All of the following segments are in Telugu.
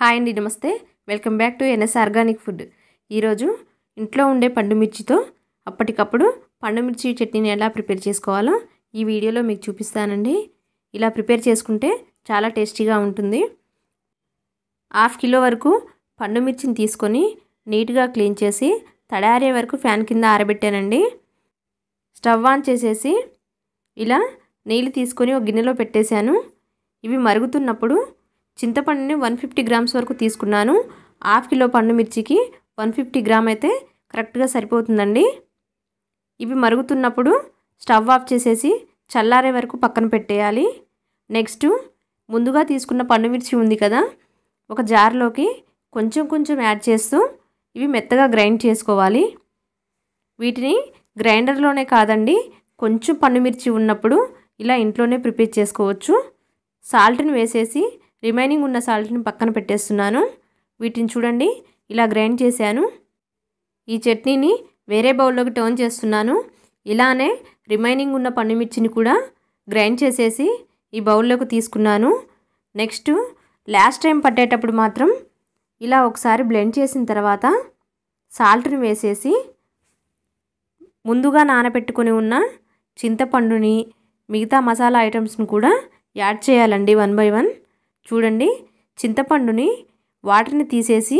హాయ్ అండి నమస్తే. Welcome back to NS organic food. ఈరోజు ఇంట్లో ఉండే పండుమిర్చితో అప్పటికప్పుడు పండుమిర్చి చట్నీని ఎలా ప్రిపేర్ చేసుకోవాలో ఈ వీడియోలో మీకు చూపిస్తానండి. ఇలా ప్రిపేర్ చేసుకుంటే చాలా టేస్టీగా ఉంటుంది. హాఫ్ కిలో వరకు పండు మిర్చిని తీసుకొని నీట్గా క్లీన్ చేసి తడారే వరకు ఫ్యాన్ కింద ఆరబెట్టానండి. స్టవ్ ఆన్ చేసేసి ఇలా నీళ్ళు తీసుకొని ఒక గిన్నెలో పెట్టేశాను. ఇవి మరుగుతున్నప్పుడు చింతపండుని వన్ ఫిఫ్టీ గ్రామ్స్ వరకు తీసుకున్నాను. హాఫ్ కిలో పండు మిర్చికి వన్ ఫిఫ్టీ గ్రామ్ అయితే కరెక్ట్గా సరిపోతుందండి. ఇవి మరుగుతున్నప్పుడు స్టవ్ ఆఫ్ చేసేసి చల్లారే వరకు పక్కన పెట్టేయాలి. నెక్స్ట్ ముందుగా తీసుకున్న పండు మిర్చి ఉంది కదా ఒక జార్లోకి కొంచెం కొంచెం యాడ్ చేస్తూ ఇవి మెత్తగా గ్రైండ్ చేసుకోవాలి. వీటిని గ్రైండర్లోనే కాదండి కొంచెం పండు మిర్చి ఉన్నప్పుడు ఇలా ఇంట్లోనే ప్రిపేర్ చేసుకోవచ్చు. సాల్ట్ని వేసేసి రిమైనింగ్ ఉన్న సాల్ట్ని పక్కన పెట్టేస్తున్నాను. వీటిని చూడండి. ఇలా గ్రైండ్ చేశాను. ఈ చట్నీని వేరే బౌల్లోకి టర్న్ చేస్తున్నాను. ఇలానే రిమైనింగ్ ఉన్న పండుమిర్చిని కూడా గ్రైండ్ చేసేసి ఈ బౌల్లోకి తీసుకున్నాను. నెక్స్ట్ లాస్ట్ టైం పట్టేటప్పుడు మాత్రం ఇలా ఒకసారి బ్లెండ్ చేసిన తర్వాత సాల్ట్ని వేసేసి ముందుగా నానబెట్టుకుని ఉన్న చింతపండుని మిగతా మసాలా ఐటమ్స్ని కూడా యాడ్ చేయాలండి వన్ బై వన్. చూడండి చింతపండుని వాటర్ని తీసేసి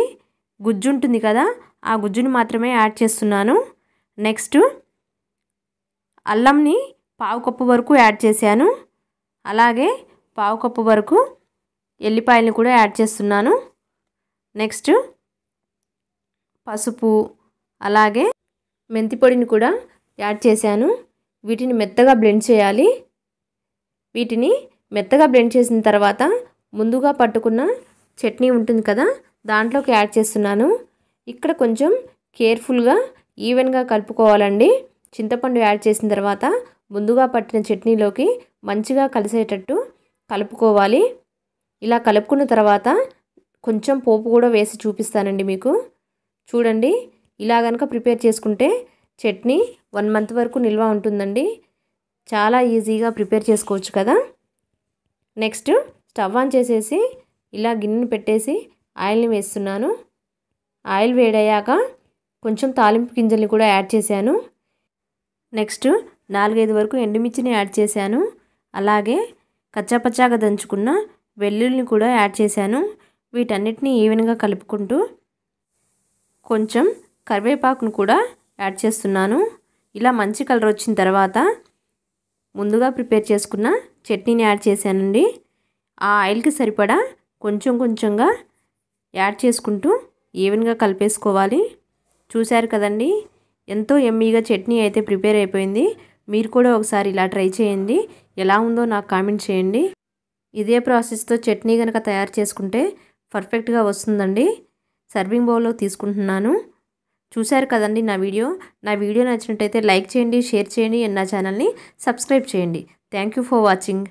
గుజ్జు ఉంటుంది కదా ఆ గుజ్జుని మాత్రమే యాడ్ చేస్తున్నాను. నెక్స్ట్ అల్లంని పావు కప్పు వరకు యాడ్ చేశాను. అలాగే పావు కప్పు వరకు ఎల్లిపాయలని కూడా యాడ్ చేస్తున్నాను. నెక్స్ట్ పసుపు అలాగే మెంతి పొడిని కూడా యాడ్ చేశాను. వీటిని మెత్తగా బ్లెండ్ చేయాలి. వీటిని మెత్తగా బ్లెండ్ చేసిన తర్వాత ముందుగా పట్టుకున్న చట్నీ ఉంటుంది కదా దాంట్లోకి యాడ్ చేస్తున్నాను. ఇక్కడ కొంచెం కేర్ఫుల్గా ఈవెన్గా కలుపుకోవాలండి. చింతపండు యాడ్ చేసిన తర్వాత ముందుగా పట్టిన చట్నీలోకి మంచిగా కలిసేటట్టు కలుపుకోవాలి. ఇలా కలుపుకున్న తర్వాత కొంచెం పోపు కూడా వేసి చూపిస్తానండి మీకు. చూడండి ఇలా కనుక ప్రిపేర్ చేసుకుంటే చట్నీ వన్ మంత్ వరకు నిల్వ ఉంటుందండి. చాలా ఈజీగా ప్రిపేర్ చేసుకోవచ్చు కదా. నెక్స్ట్ స్టవ్ ఆన్ చేసేసి ఇలా గిన్నెను పెట్టేసి ఆయిల్ని వేస్తున్నాను. ఆయిల్ వేడయ్యాక కొంచెం తాలింపు గింజల్ని కూడా యాడ్ చేశాను. నెక్స్ట్ నాలుగైదు వరకు ఎండుమిర్చిని యాడ్ చేశాను. అలాగే కచ్చాపచ్చాగా దంచుకున్న వెల్లుల్లిని కూడా యాడ్ చేశాను. వీటన్నిటిని ఈవెన్గా కలుపుకుంటూ కొంచెం కరివేపాకును కూడా యాడ్ చేస్తున్నాను. ఇలా మంచి కలర్ వచ్చిన తర్వాత ముందుగా ప్రిపేర్ చేసుకున్న చట్నీని యాడ్ చేశానండి. ఆ ఆయిల్కి సరిపడా కొంచెం కొంచెంగా యాడ్ చేసుకుంటూ ఈవెన్గా కలిపేసుకోవాలి. చూశారు కదండి ఎంతో ఎమ్మీగా చట్నీ అయితే ప్రిపేర్ అయిపోయింది. మీరు కూడా ఒకసారి ఇలా ట్రై చేయండి. ఎలా ఉందో నాకు కామెంట్ చేయండి. ఇదే ప్రాసెస్తో చట్నీ కనుక తయారు చేసుకుంటే పర్ఫెక్ట్గా వస్తుందండి. సర్వింగ్ బౌల్లో తీసుకుంటున్నాను. చూశారు కదండి నా వీడియో. నా వీడియో నచ్చినట్టయితే లైక్ చేయండి షేర్ చేయండి నా ఛానల్ని సబ్స్క్రైబ్ చేయండి. Thank you for watching.